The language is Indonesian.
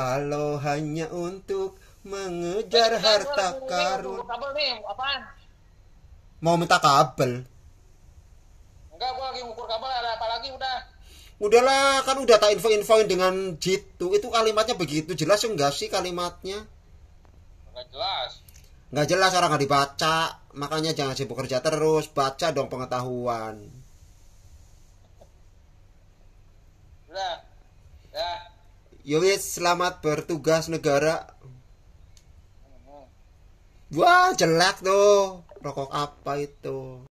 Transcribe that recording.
Kalau hanya untuk mengejar harta karun. Kabel nih, apaan? Mau minta kabel. Enggak, gua lagi ngukur kabel ada apa lagi udah. Udahlah, kan udah tak info-infoin dengan jitu. Itu kalimatnya begitu jelas enggak sih kalimatnya? Enggak jelas. Nggak jelas orang nggak dibaca. Makanya jangan sibuk kerja terus, baca dong pengetahuan. Udah. Ya. Yowis, selamat bertugas negara. Wah, jelek tuh. Rokok apa itu?